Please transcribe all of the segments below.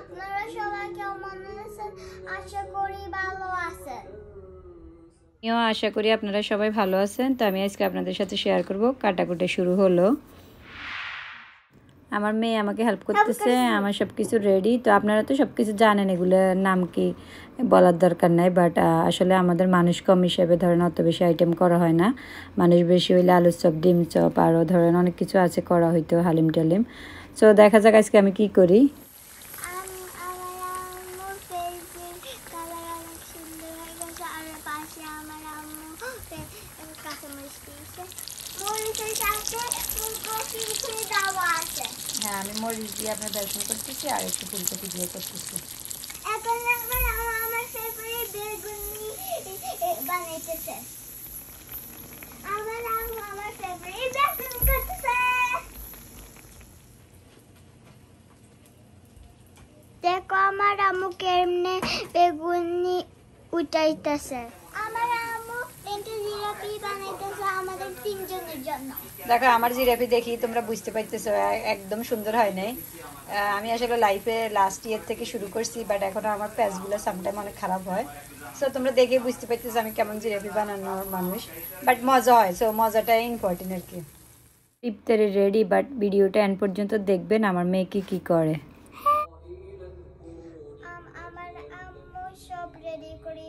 আপনারা সবাই কেমন আছেন? আশা করি ভালো আছেন। আমিও আশা করি আপনারা সবাই ভালো আছেন। তো আমি আজকে আপনাদের সাথে শেয়ার করব কাটাকুটি শুরু হলো। আমার মেয়ে আমাকে হেল্প করতেছে আমার সব কিছু রেডি তো আপনারা তো সব কিছু জানেন এগুলোর নাম কি বলার দরকার নাই। বাট আসলে আমাদের মানুষ কম হিসেবে ধরেন অত বেশি আইটেম করা হয় না। মানুষ বেশি হইলে আলুর চপ ডিম চপ আরও ধরেন অনেক কিছু আছে করা হইতো হালিম টালিম। তো দেখা যাক আজকে আমি কি করি আম- আমার আম্মুর ফেসবুক কালার অনেক সুন্দর হয়ে গেছে আর পাশে আমার আম্মু ফে- কাঁচামরিচ দিয়েছে মরিচের সাথে ফুলকপি খুলে দেওয়া আছে হ্যাঁ আমি মরিচ দিয়ে আপনার দর্শন করতেছি আর একটু ফুলকপি দিয়ে করতেছি এখন একবার আমার ফেভারিট বেগুনি বানাইতেছে আম্মু আমার ফেভারিট বেগুন করতেছে। দেখো আমার আম্মু কেমনে বেগুনি উঠাইতেছে। দেখো আমার জিরাপি দেখি তোমরা বুঝতে পারতেছো একদম সুন্দর হয় নাই। আমি আসলে লাইফে লাস্ট ইয়ার থেকে শুরু করছি বাট এখনও আমার প্যাচগুলো সামটাইম অনেক খারাপ হয়। সো তোমরা দেখে বুঝতে পারতেছো আমি কেমন জিরাপি বানানোর মানুষ। বাট মজা হয় সো মজাটাই ইম্পর্টেন্ট আর কি। ইফতারি রেডি বাট ভিডিওটা এন্ড পর্যন্ত দেখবেন আমার মেয়ে কি কি করে। আমার আম্মু সব রেডি করে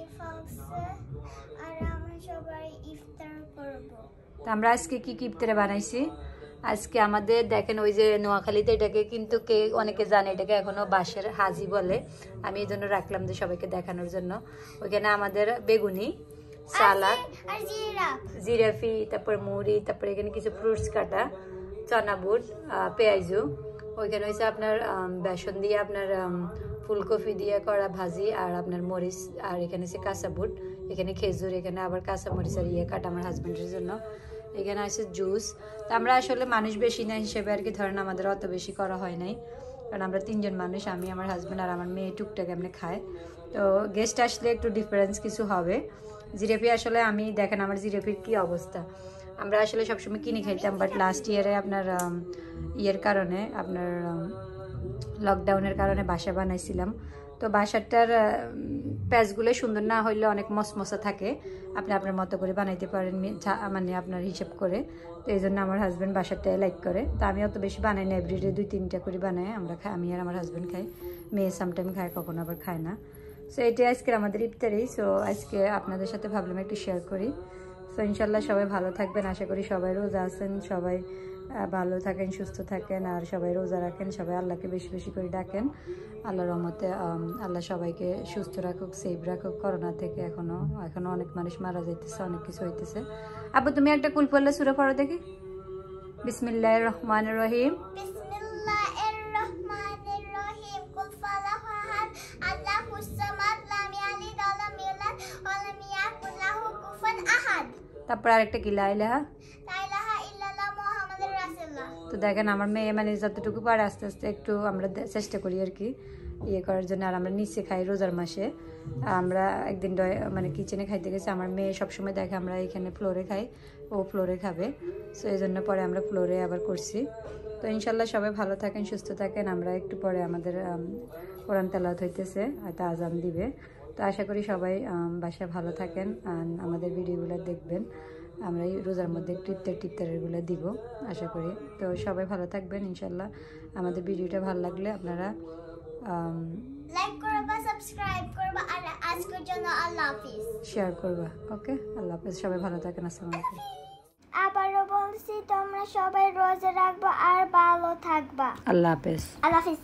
আর আমরা সবাই ইফতার করব। তো আমরা আজকে কি কি ইফতারে বানাইছি? আজকে আমাদের দেখেন ওই যে নোয়াখালীতে এটাকে কিন্তু কে অনেকে জানে এটাকে এখনও বাঁশের হাজি বলে। আমি এই জন্য রাখলাম যে সবাইকে দেখানোর জন্য। ওইখানে আমাদের বেগুনি সালাদ জিরাফি। তারপর মুড়ি তারপরে এখানে কিছু ফ্রুটস কাটা চনা বুট পেঁয়াজু। ওইখানে হয়েছে আপনার বেসন দিয়ে আপনার ফুলকপি দিয়ে করা ভাজি আর আপনার মরিচ আর এখানে হচ্ছে কাঁচা বুট। এখানে খেজুর, এখানে আবার কাঁচা মরিচ আর ইয়ে কাটা আমার হাজব্যান্ডের জন্য। এখানে আছে জুস তো আমরা আসলে মানুষ বেশি না হিসেবে আর কি, ধরেন আমাদের অত বেশি করা হয় নাই। কারণ আমরা তিনজন মানুষ, আমি, আমার হাজব্যান্ড আর আমার মেয়ে টুকটাক এমনি খায়। তো গেস্ট আসলে একটু ডিফারেন্স কিছু হবে। জিরেপি আসলে আমি, দেখেন আমার জিরেপির কি অবস্থা। আমরা আসলে সবসময় কিনে খাইতাম বাট লাস্ট ইয়ারে আপনার ইয়ের কারণে আপনার লকডাউনের কারণে বাসা বানাইছিলাম। তো বাসাটার প্যাচগুলো সুন্দর না হইলে অনেক মসমসা থাকে। আপনি আপনার মতো করে বানাইতে পারেন মানে আপনার হিসেব করে। তো এই জন্য আমার হাজব্যান্ড বাসাটাই লাইক করে। তো আমি অত বেশি বানাই না এভরিডে দুই, তিনটা করে বানাই। আমরা খাই আমি আর আমার হাজব্যান্ড খাই। মেয়ে সামটাইম খায়, কখনো আবার খায় না। সো এটাই আজকে আমাদের ইফতারি। সো আজকে আপনাদের সাথে ভাবলাম একটু শেয়ার করি। সো ইনশাল্লাহ সবাই ভালো থাকবেন। আশা করি সবাই রোজা আছেন, সবাই ভালো থাকেন সুস্থ থাকেন আর সবাই রোজা রাখেন সবাই আল্লাহকে বেশি বেশি করে ডাকেন। আল্লাহর রহমতে আল্লাহ সবাইকে সুস্থ রাখুক সেফ রাখুক। করোনা থেকে এখনও এখনও অনেক মানুষ মারা যাইতেছে অনেক কিছু হইতেছে। আপু তুমি একটা কুল পড়লে সুরে পড়ো দেখি। বিসমিল্লাহ রহমান রহিম। বিসমিল্লাহির আরেকটা কুল তো দেখেন আমার মেয়ে মানে যতটুকু পারে আস্তে আস্তে একটু আমরা চেষ্টা করি আর কি ইয়ে করার জন্য। আর আমরা নিচে খাই রোজার মাসে। আমরা একদিন মানে কিচেনে খাইতে গেছি, আমার মেয়ে সবসময় দেখে আমরা এখানে ফ্লোরে খাই, ও ফ্লোরে খাবে। সো এই জন্য পরে আমরা ফ্লোরে আবার করছি। তো ইনশাল্লাহ সবাই ভালো থাকেন, সুস্থ থাকেন। আমরা একটু পরে আমাদের কোরআন তেলাওয়াত হইতেছে তা আজান দিবে। তো আশা করি সবাই বাসায় ভালো থাকেন আমাদের ভিডিওগুলো দেখবেন। আমরা এই রোজার মধ্যে টিপ্তার টিপ্তারেরগুলো দিব আশা করি। তো সবাই ভালো থাকবেন ইনশাল্লাহ আমাদের ভিডিওটা ভালো লাগলে আপনারা লাইক করবা সাবস্ক্রাইব করবা আর আজকের জন্য আল্লাহ হাফিজ। শেয়ার করবা ওকে? আল্লাহ হাফেজ সবাই ভালো থাকেন আসসালামু আলাইকুম। আবারও বলছি তোমরা সবাই রোজা রাখবা আর ভালো থাকবা। আল্লাহ হাফেজ। আল্লাহ হাফিজ।